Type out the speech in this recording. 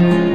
Bye.